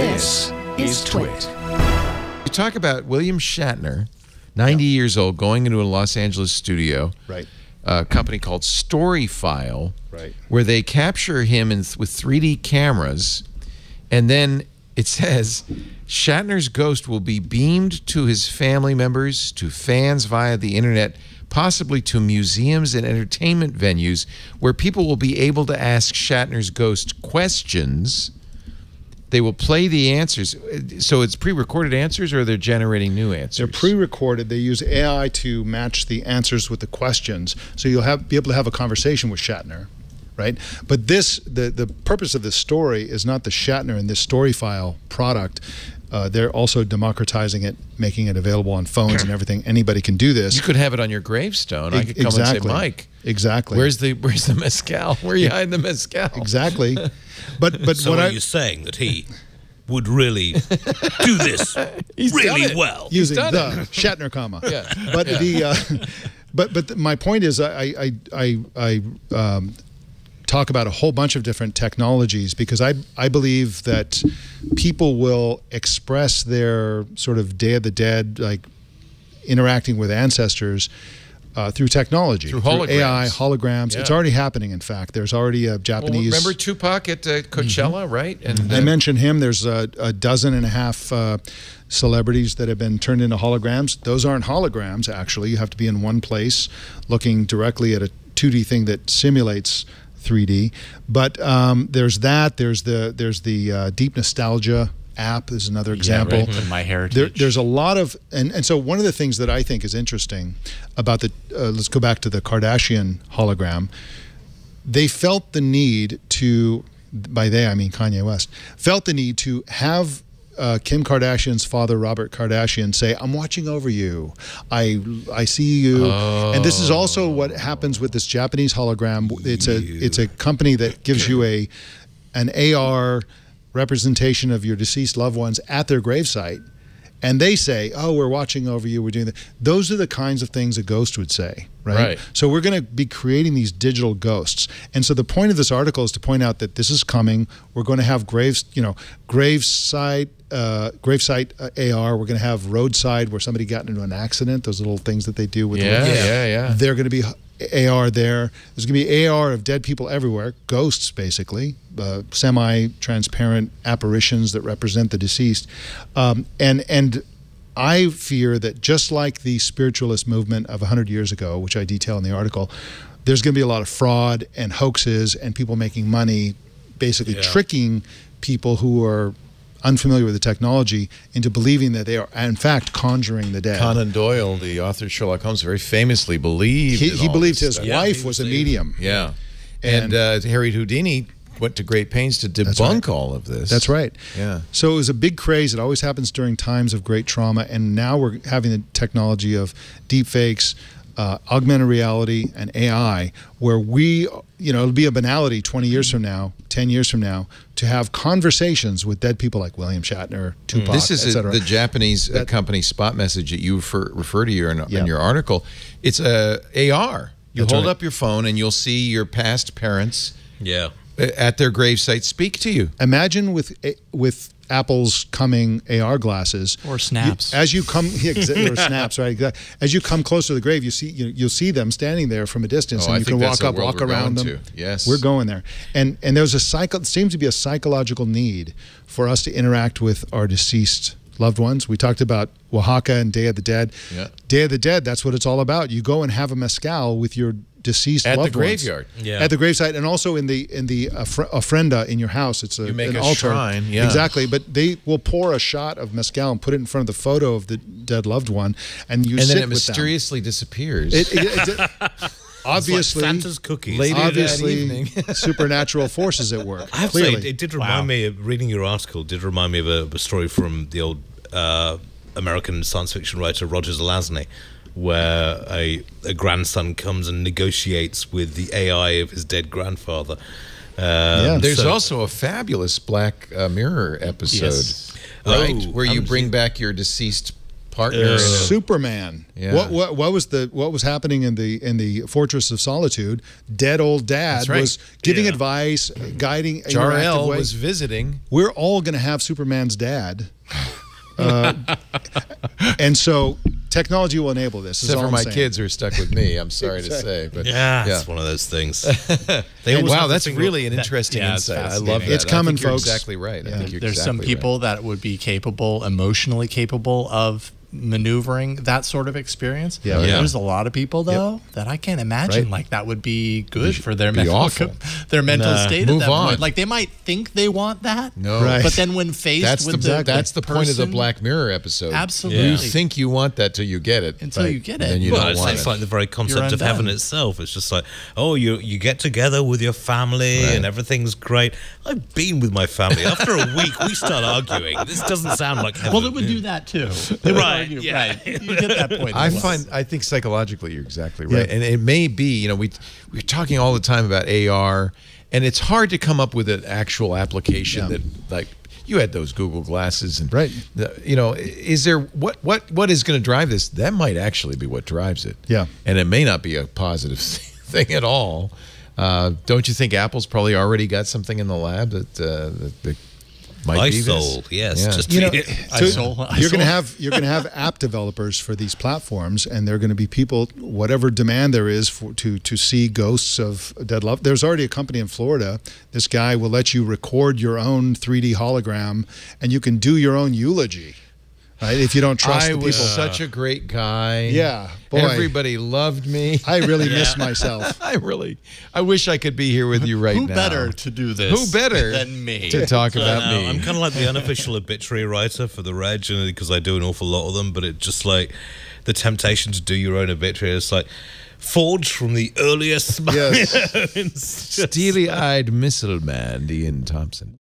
This is Twit. You talk about William Shatner, 90 years old, going into a Los Angeles studio. Right. A company called Storyfile. Right. Where they capture him in, with 3D cameras, and then it says Shatner's ghost will be beamed to his family members, to fans via the internet, possibly to museums and entertainment venues, where people will be able to ask Shatner's ghost questions. They will play the answers. So it's pre-recorded answers, or they're generating new answers. They're pre-recorded. They use AI to match the answers with the questions, so you'll have be able to have a conversation with Shatner, right? But this, the the purpose of this story is not the Shatner in this StoryFile product. Uh, they're also democratizing it, making it available on phones and everything. Anybody can do this. You could have it on your gravestone. I could come exactly. and say, Mike, exactly. Where's the Where's the mezcal? Where are you hiding the mezcal? exactly? But but so what are I you saying that he would really do this He's done really it. well? using done the it. Shatner comma. Yeah. But the uh, but but my point is I I I, I um, talk about a whole bunch of different technologies because I I believe that people will express their sort of Day of the Dead like interacting with ancestors. Uh, through technology, Through AI, holograms. holograms. It's already happening. In fact, there's already a Well, Japanese. remember Tupac at uh, Coachella, right? And I uh, mentioned him. There's a, a dozen and a half uh, celebrities that have been turned into holograms. Those aren't holograms, actually. You have to be in one place looking directly at a 2D thing that simulates 3D. But um, there's that. There's the there's the uh, deep nostalgia app is another example. Yeah, right. My Heritage. There, there's a lot of, and, and so one of the things that I think is interesting about the, uh, let's go back to the Kardashian hologram. They felt the need to, by they I mean Kanye West, felt the need to have uh, Kim Kardashian's father, Robert Kardashian, say, "I'm watching over you. I I see you." And this is also what happens with this Japanese hologram. It's a it's a company that gives you a an AR representation of your deceased loved ones at their gravesite. And they say, "Oh, we're watching over you. We're doing that." Those are the kinds of things a ghost would say, right? Right. So we're going to be creating these digital ghosts. And so the point of this article is to point out that this is coming. We're going to have graves, you know, gravesite, uh, gravesite uh, AR. We're going to have roadside where somebody got into an accident. Those little things that they do with. yeah, the, yeah, yeah, They're going to be AR there. There's going to be AR of dead people everywhere, ghosts basically, uh, semi-transparent apparitions that represent the deceased, um, and and. I fear that just like the spiritualist movement of 100 years ago, which I detail in the article, there's going to be a lot of fraud and hoaxes and people making money, basically Yeah. tricking people who are unfamiliar with the technology into believing that they are, in fact, conjuring the dead. Conan Doyle, the author of Sherlock Holmes, very famously believed. he he believed his stuff. Yeah, wife he was a medium. Yeah, and, And- uh, Harry Houdini went to great pains to debunk right. all of this. That's right. Yeah. So it was a big craze. It always happens during times of great trauma, and now we're having the technology of deep fakes, uh, augmented reality, and AI, where we, you know, it'll be a banality 20 years from now, 10 years from now, to have conversations with dead people like William Shatner, Tupac, This is et a, the Japanese uh, That- company spot message that you refer, refer to your, in, Yeah. in your article. It's a AR. You That's hold right. up your phone and you'll see your past parents Yeah. uh, at their gravesite speak to you. Imagine with with Apple's coming AR glasses Or snaps. you- as you come, yeah, or snaps, right? exact- As you come close to the grave, you see you, you'll see them standing there from a distance, Oh, and I you can walk up, walk around them. to. Yes. we're going there, and and there's a cycle. Seems to be a psychological need for us to interact with our deceased loved ones. We talked about Oaxaca and Day of the Dead. Yeah. Day of the Dead. That's what it's all about. You go and have a mezcal with your deceased At the loved ones. graveyard. Yeah. At the gravesite, and also in the in the ofrenda in your house. It's a You make an a altar. shrine, yeah. Exactly, but they will pour a shot of mezcal and put it in front of the photo of the dead loved one, and you and sit then it with them. mysteriously disappears. It, it, it- obviously, Santa's cookies. Later that obviously, evening. supernatural forces at work. I have to clearly. say, it, it did remind me of reading your article. Did remind me of a, a story from the old uh, American science fiction writer Roger Zelazny, where a, a grandson comes and negotiates with the AI of his dead grandfather. Um, Yeah. There's so- also a fabulous Black uh, Mirror episode, Yes. right, Oh, where you haven't bring back your deceased partner. in a- Superman. Yeah. What, what what was the what was happening in the in the Fortress of Solitude? Dead old dad right. was giving Yeah. advice, guiding. interactive Jor-El was visiting. We're all going to have Superman's dad, uh, and so technology will enable this. is Except for I'm my saying. kids who are stuck with me. I'm sorry to say, but Yeah, yeah. it's one of those things. They And always wow, that's really an that- interesting yeah, insight. I love that. It's I coming, think you're folks. exactly right. I Yeah. think you're There's some exactly people that would be capable, emotionally capable of maneuvering that sort of experience. Yeah. Yeah. There's a lot of people though that I can't imagine Right. like that would be good for their be mental awful. their mental Nah. state Move at that on. point. Like they might think they want that. No. Right. But then when faced That's the with the that's the point of the Black Mirror episode. Absolutely. You think you want that till you get it. Until you get it. And then you well, don't it's, want it's it. like the very concept of heaven itself. It's just like, oh, you you get together with your family Right. and everything's great. I've been with my family. After a week, we start arguing. This doesn't sound like heaven. Well, it would do that too. Right, argue- yeah. Right. You get that point. I find I think psychologically you're exactly right, Yeah. and it may be you know we we're talking all the time about AR, and it's hard to come up with an actual application Yeah. that like you had those Google glasses and Right. the- you know is there what what what is going to drive this? That might actually be what drives it. Yeah. and it may not be a positive thing at all. Uh, don't you think Apple's probably already got something in the lab that uh, that, that might be this? ISOL, yes. Yeah. Just You know, I so saw- you're going to have you're going to have app developers for these platforms, and they're going to be people whatever demand there is for to to see ghosts of dead love. There's already a company in Florida. This guy will let you record your own 3D hologram, and you can do your own eulogy. Right? If you don't trust I the was such a great guy. Yeah, boy. Everybody loved me. I really miss myself. I really, I wish I could be here with you right Who now. Who better to do this? Who better than me? to talk I about me? I'm kind of like the unofficial obituary writer for the Reg, because I do an awful lot of them. But it just like the temptation to do your own obituary. It's like forged from the earliest. Yes. Steely-eyed missile man, Iain Thomson.